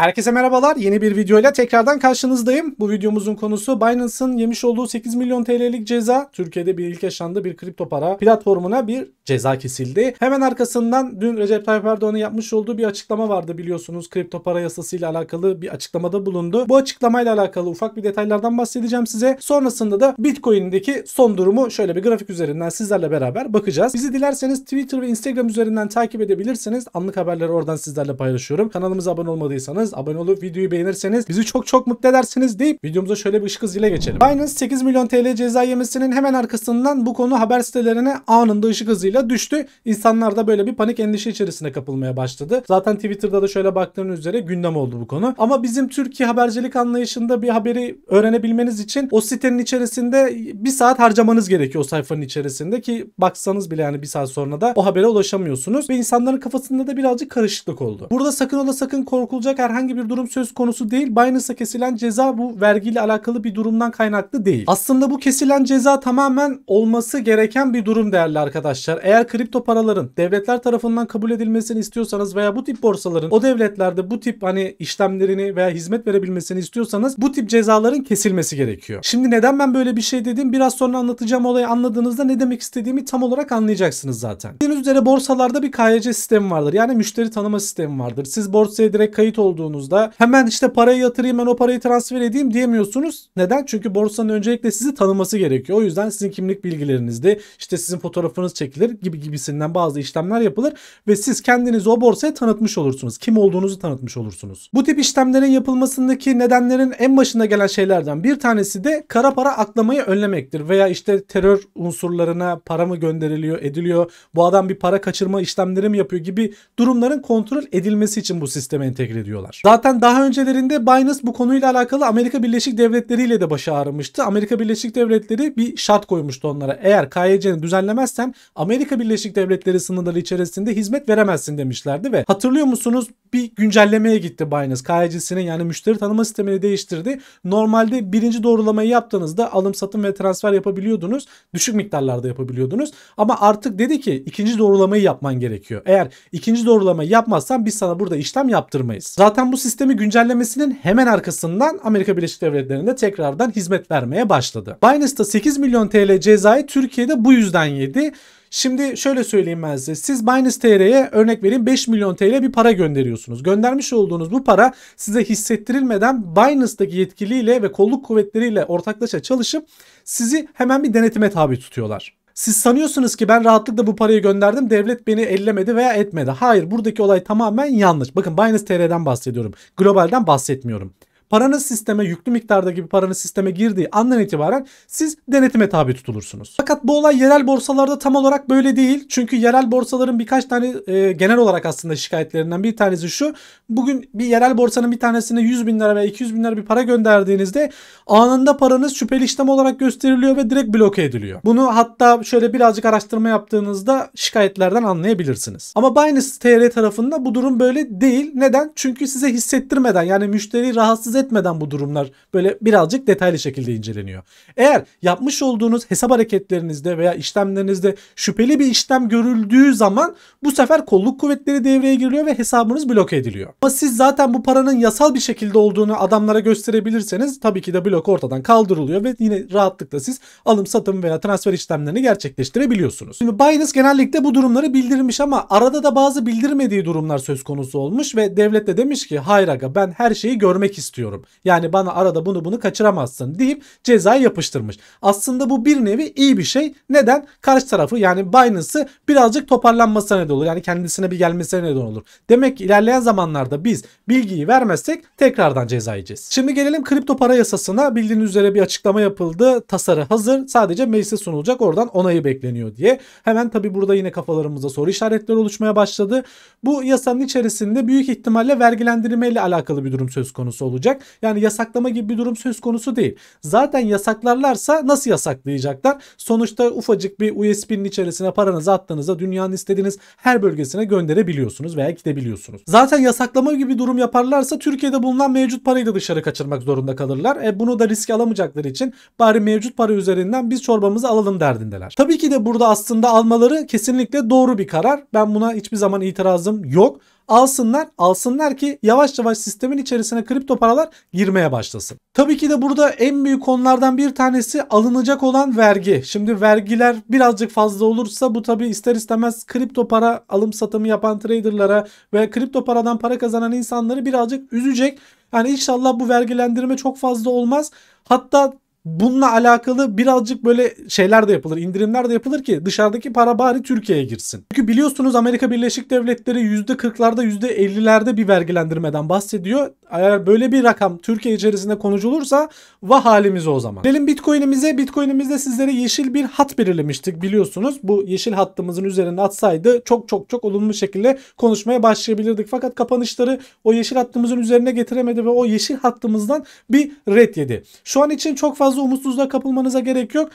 Herkese merhabalar. Yeni bir videoyla tekrardan karşınızdayım. Bu videomuzun konusu Binance'ın yemiş olduğu 8 milyon TL'lik ceza. Türkiye'de bir ilk yaşandı bir kripto para platformuna bir ceza kesildi. Hemen arkasından dün Recep Tayyip Erdoğan'ın yapmış olduğu bir açıklama vardı biliyorsunuz. Kripto para yasası ile alakalı bir açıklamada bulundu. Bu açıklamayla alakalı ufak bir detaylardan bahsedeceğim size. Sonrasında da Bitcoin'deki son durumu şöyle bir grafik üzerinden sizlerle beraber bakacağız. Bizi dilerseniz Twitter ve Instagram üzerinden takip edebilirsiniz. Anlık haberleri oradan sizlerle paylaşıyorum. Kanalımıza abone olmadıysanız abone olup videoyu beğenirseniz bizi çok çok mutlu edersiniz deyip videomuza şöyle bir ışık hızıyla geçelim. Binance 8 milyon TL ceza yemesinin hemen arkasından bu konu haber sitelerine anında ışık hızıyla düştü. İnsanlar da böyle bir panik endişe içerisine kapılmaya başladı. Zaten Twitter'da da şöyle baktığınız üzere gündem oldu bu konu. Ama bizim Türkiye habercilik anlayışında bir haberi öğrenebilmeniz için o sitenin içerisinde bir saat harcamanız gerekiyor o sayfanın içerisinde ki baksanız bile yani bir saat sonra da o habere ulaşamıyorsunuz ve insanların kafasında da birazcık karışıklık oldu. Burada sakın ola sakın korkulacak herhangi bir durum söz konusu değil. Binance'a kesilen ceza bu vergiyle alakalı bir durumdan kaynaklı değil. Aslında bu kesilen ceza tamamen olması gereken bir durum değerli arkadaşlar. Eğer kripto paraların devletler tarafından kabul edilmesini istiyorsanız veya bu tip borsaların o devletlerde bu tip hani işlemlerini veya hizmet verebilmesini istiyorsanız bu tip cezaların kesilmesi gerekiyor. Şimdi neden ben böyle bir şey dedim? Biraz sonra anlatacağım olayı anladığınızda ne demek istediğimi tam olarak anlayacaksınız zaten. Bildiğiniz üzere borsalarda bir KYC sistemi vardır. Yani müşteri tanıma sistemi vardır. Siz borsaya direkt kayıt olduğunuzda hemen işte parayı yatırayım ben o parayı transfer edeyim diyemiyorsunuz. Neden? Çünkü borsanın öncelikle sizi tanıması gerekiyor. O yüzden sizin kimlik bilgilerinizde işte sizin fotoğrafınız çekilir gibi gibisinden bazı işlemler yapılır ve siz kendinizi o borsaya tanıtmış olursunuz. Kim olduğunuzu tanıtmış olursunuz. Bu tip işlemlerin yapılmasındaki nedenlerin en başında gelen şeylerden bir tanesi de kara para aklamayı önlemektir. Veya işte terör unsurlarına para mı gönderiliyor, ediliyor, bu adam bir para kaçırma işlemleri mi yapıyor gibi durumların kontrol edilmesi için bu sisteme entegre ediyorlar. Zaten daha öncelerinde Binance bu konuyla alakalı Amerika Birleşik Devletleri ile de başı ağrımıştı. Amerika Birleşik Devletleri bir şart koymuştu onlara. Eğer KYC'ni düzenlemezsen Amerika Birleşik Devletleri sınırları içerisinde hizmet veremezsin demişlerdi ve hatırlıyor musunuz bir güncellemeye gitti Binance. KYC'sinin yani müşteri tanıma sistemini değiştirdi. Normalde birinci doğrulamayı yaptığınızda alım satım ve transfer yapabiliyordunuz. Düşük miktarlarda yapabiliyordunuz. Ama artık dedi ki ikinci doğrulamayı yapman gerekiyor. Eğer ikinci doğrulamayı yapmazsan biz sana burada işlem yaptırmayız. Zaten bu sistemi güncellemesinin hemen arkasından Amerika Birleşik Devletleri'nde tekrardan hizmet vermeye başladı. Binance'da 8 milyon TL cezayı Türkiye'de bu yüzden yedi. Şimdi şöyle söyleyeyim ben size. Siz Binance TR'ye örnek vereyim 5 milyon TL bir para gönderiyorsunuz. Göndermiş olduğunuz bu para size hissettirilmeden Binance'daki yetkiliyle ve kolluk kuvvetleriyle ortaklaşa çalışıp sizi hemen bir denetime tabi tutuyorlar. Siz sanıyorsunuz ki ben rahatlıkla bu parayı gönderdim devlet beni ellemedi veya etmedi. Hayır buradaki olay tamamen yanlış. Bakın Binance TR'den bahsediyorum. Globalden bahsetmiyorum paranız sisteme yüklü miktarda gibi paranız sisteme girdiği andan itibaren siz denetime tabi tutulursunuz. Fakat bu olay yerel borsalarda tam olarak böyle değil. Çünkü yerel borsaların birkaç tane e, genel olarak aslında şikayetlerinden bir tanesi şu. Bugün bir yerel borsanın bir tanesine 100 bin lira veya 200 bin lira bir para gönderdiğinizde anında paranız şüpheli işlem olarak gösteriliyor ve direkt bloke ediliyor. Bunu hatta şöyle birazcık araştırma yaptığınızda şikayetlerden anlayabilirsiniz. Ama Binance TR tarafında bu durum böyle değil. Neden? Çünkü size hissettirmeden yani müşteriyi rahatsız etmeden bu durumlar böyle birazcık detaylı şekilde inceleniyor. Eğer yapmış olduğunuz hesap hareketlerinizde veya işlemlerinizde şüpheli bir işlem görüldüğü zaman bu sefer kolluk kuvvetleri devreye giriyor ve hesabınız bloke ediliyor. Ama siz zaten bu paranın yasal bir şekilde olduğunu adamlara gösterebilirseniz tabii ki de blok ortadan kaldırılıyor ve yine rahatlıkla siz alım satım veya transfer işlemlerini gerçekleştirebiliyorsunuz. Şimdi Binance genellikle bu durumları bildirmiş ama arada da bazı bildirmediği durumlar söz konusu olmuş ve devlet de demiş ki hayır aga ben her şeyi görmek istiyorum. Yani bana arada bunu bunu kaçıramazsın deyip cezayı yapıştırmış. Aslında bu bir nevi iyi bir şey. Neden? Karşı tarafı yani Binance'ı birazcık toparlanmasına neden olur. Yani kendisine bir gelmesine neden olur. Demek ki ilerleyen zamanlarda biz bilgiyi vermezsek tekrardan ceza yiyeceğiz. Şimdi gelelim kripto para yasasına. Bildiğiniz üzere bir açıklama yapıldı. Tasarı hazır. Sadece meclise sunulacak. Oradan onayı bekleniyor diye. Hemen tabi burada yine kafalarımızda soru işaretleri oluşmaya başladı. Bu yasanın içerisinde büyük ihtimalle vergilendirme ile alakalı bir durum söz konusu olacak. Yani yasaklama gibi bir durum söz konusu değil. Zaten yasaklarlarsa nasıl yasaklayacaklar? Sonuçta ufacık bir USB'nin içerisine paranızı attığınızda dünyanın istediğiniz her bölgesine gönderebiliyorsunuz veya gidebiliyorsunuz. Zaten yasaklama gibi bir durum yaparlarsa Türkiye'de bulunan mevcut parayı da dışarı kaçırmak zorunda kalırlar. E bunu da riske alamayacakları için bari mevcut para üzerinden biz çorbamızı alalım derdindeler. Tabii ki de burada aslında almaları kesinlikle doğru bir karar. Ben buna hiçbir zaman itirazım yok. Alsınlar alsınlar ki yavaş yavaş sistemin içerisine kripto paralar girmeye başlasın. Tabii ki de burada en büyük konulardan bir tanesi alınacak olan vergi. Şimdi vergiler birazcık fazla olursa bu tabii ister istemez kripto para alım satımı yapan traderlara ve kripto paradan para kazanan insanları birazcık üzecek. Yani inşallah bu vergilendirme çok fazla olmaz. Hatta bununla alakalı birazcık böyle şeyler de yapılır, indirimler de yapılır ki dışarıdaki para bari Türkiye'ye girsin. Çünkü biliyorsunuz Amerika Birleşik Devletleri %40'larda %50'lerde bir vergilendirmeden bahsediyor. Eğer böyle bir rakam Türkiye içerisinde konuşulursa vah halimiz o zaman. Gelelim Bitcoin'imize. Bitcoin'imizde sizlere yeşil bir hat belirlemiştik biliyorsunuz. Bu yeşil hattımızın üzerine atsaydı çok çok çok olumlu şekilde konuşmaya başlayabilirdik. Fakat kapanışları o yeşil hattımızın üzerine getiremedi ve o yeşil hattımızdan bir red yedi. Şu an için çok fazla umutsuzluğa kapılmanıza gerek yok.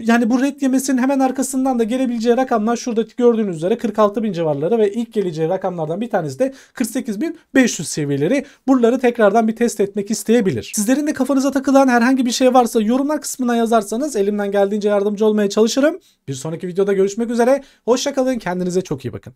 Yani bu red yemesinin hemen arkasından da gelebileceği rakamlar şurada gördüğünüz üzere 46 bin civarları ve ilk geleceği rakamlardan bir tanesi de 48.500 seviyeleri. Buraları tekrardan bir test etmek isteyebilir. Sizlerin de kafanıza takılan herhangi bir şey varsa yorumlar kısmına yazarsanız elimden geldiğince yardımcı olmaya çalışırım. Bir sonraki videoda görüşmek üzere. Hoşçakalın. Kendinize çok iyi bakın.